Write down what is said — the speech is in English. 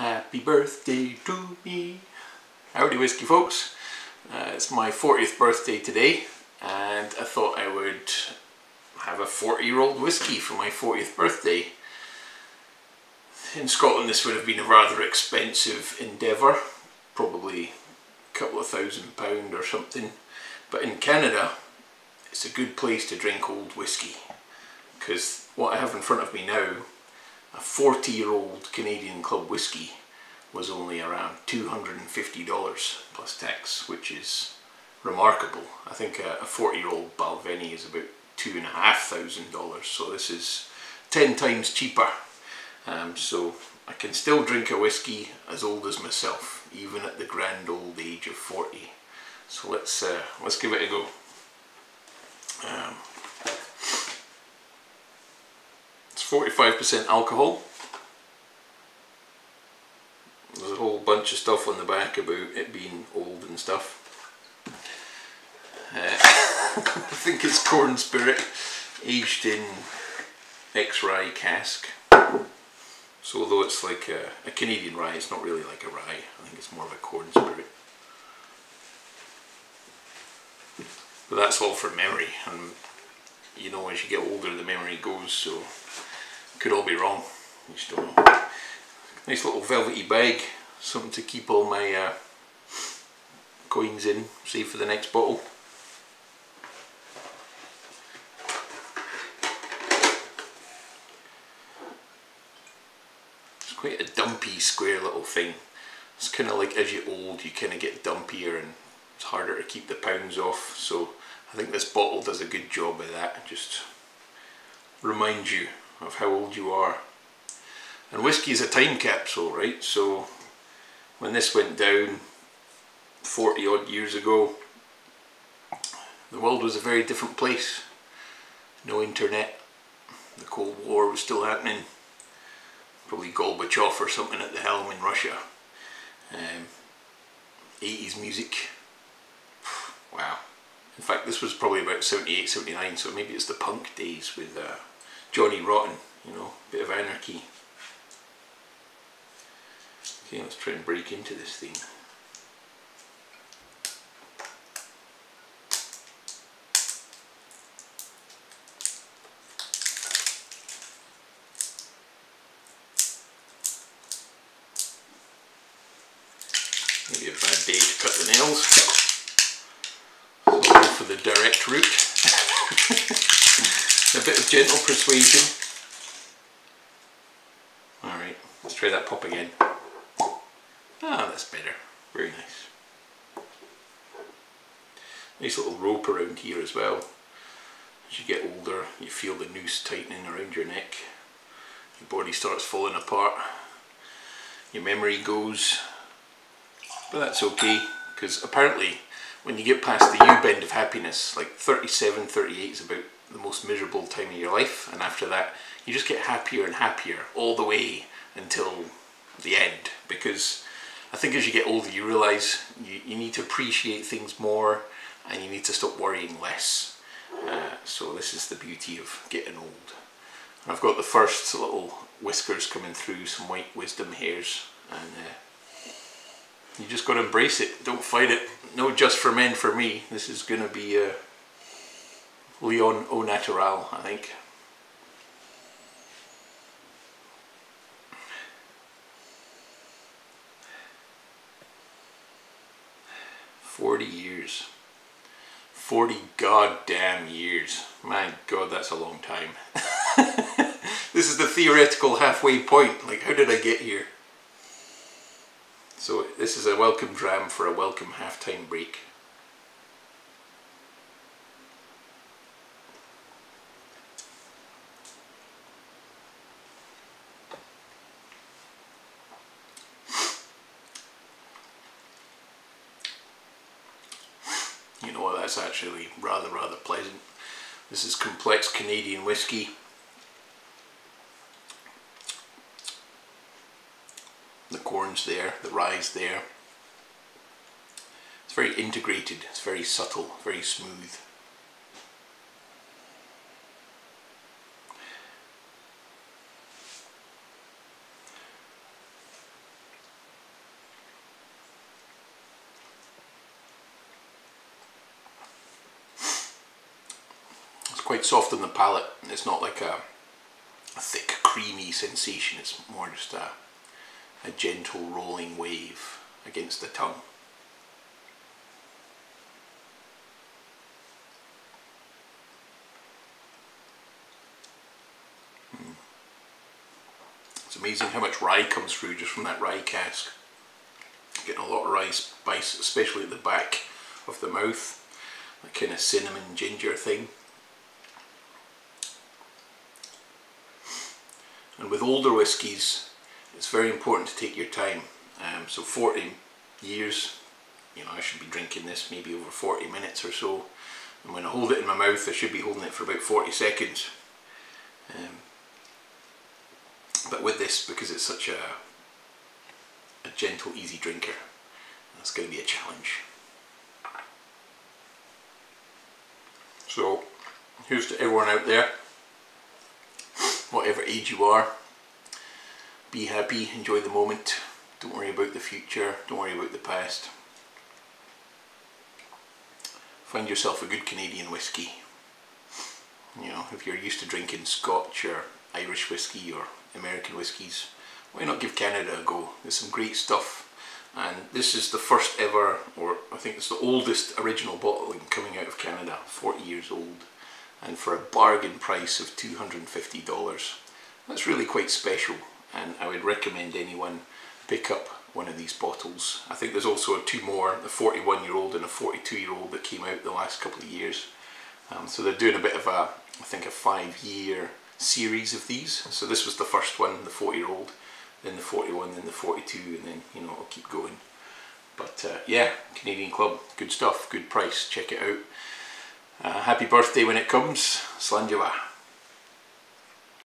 Happy birthday to me. Howdy whiskey folks. Uh, it's my 40th birthday today and I thought I would have a 40 year old whiskey for my 40th birthday. In Scotland this would have been a rather expensive endeavour, probably a couple of thousand pound or something. But in Canada it's a good place to drink old whiskey because what I have in front of me now a 40 year old Canadian Club whiskey was only around $250 plus tax, which is remarkable. I think a 40 year old Balvenie is about $2,500, so this is 10 times cheaper. Um, so I can still drink a whiskey as old as myself, even at the grand old age of 40. So let's, uh, let's give it a go. Um, 45% alcohol. There's a whole bunch of stuff on the back about it being old and stuff. Uh, I think it's corn spirit aged in ex-rye cask. So although it's like a, a, Canadian rye, it's not really like a rye. I think it's more of a corn spirit. But that's all from memory. And you know, as you get older, the memory goes. So could all be wrong. Just don't know. Nice little velvety bag, something to keep all my uh, coins in, save for the next bottle. It's quite a dumpy, square little thing. It's kind of like as you old, you kind of get dumpier and it's harder to keep the pounds off. So I think this bottle does a good job of that. Just reminds you of how old you are. And whiskey is a time capsule, right? So when this went down 40 odd years ago, the world was a very different place. No internet, the Cold War was still happening, probably Gorbachev or something at the helm in Russia. Um, 80s music, wow. In fact, this was probably about 78, 79, so maybe it's the punk days with uh, Johnny Rotten, you know, bit of anarchy. Okay, let's try and break into this thing. Maybe a bad day to cut the nails. So for the direct route. A bit of gentle persuasion. Alright, let's try that pop again. Ah, that's better. Very nice. Nice little rope around here as well. As you get older, you feel the noose tightening around your neck. Your body starts falling apart. Your memory goes. But that's okay, because apparently when you get past the U-bend of happiness, like 37, 38 is about the most miserable time of your life and after that you just get happier and happier all the way until the end. Because I think as you get older you realise you, you need to appreciate things more and you need to stop worrying less. Uh, so this is the beauty of getting old. And I've got the first little whiskers coming through some white wisdom hairs and uh, you just got to embrace it. Don't fight it. No just for men for me. This is going to be a Leon Au Natural, I think. Forty years. Forty goddamn years. My god, that's a long time. this is the theoretical halfway point. Like, how did I get here? So this is a welcome dram for a welcome halftime break. You know that's actually rather rather pleasant. This is complex Canadian whiskey. The corn's there the rye's there. It's very integrated it's very subtle very smooth quite soft on the palate. It's not like a, a thick creamy sensation, it's more just a, a gentle rolling wave against the tongue. Hmm. It's amazing how much rye comes through just from that rye cask. Getting a lot of rye spice, especially at the back of the mouth. That kind of cinnamon ginger thing. With older whiskies, it's very important to take your time. Um, so 40 years, you know, I should be drinking this maybe over 40 minutes or so. And when I hold it in my mouth, I should be holding it for about 40 seconds. Um, but with this, because it's such a, a gentle, easy drinker, that's going to be a challenge. So, here's to everyone out there, whatever age you are, be happy, enjoy the moment, don't worry about the future, don't worry about the past. Find yourself a good Canadian whiskey. You know, if you're used to drinking Scotch or Irish whiskey or American whiskies, why not give Canada a go? There's some great stuff and this is the first ever, or I think it's the oldest original bottling coming out of Canada, 40 years old and for a bargain price of $250. That's really quite special and I would recommend anyone pick up one of these bottles. I think there's also two more, a 41 year old and a 42 year old that came out the last couple of years. Um, so they're doing a bit of a, I think a five year series of these. So this was the first one, the 40 year old, then the 41, then the 42 and then, you know, it'll keep going. But uh, yeah, Canadian Club, good stuff, good price, check it out. Uh, happy birthday when it comes, mhath.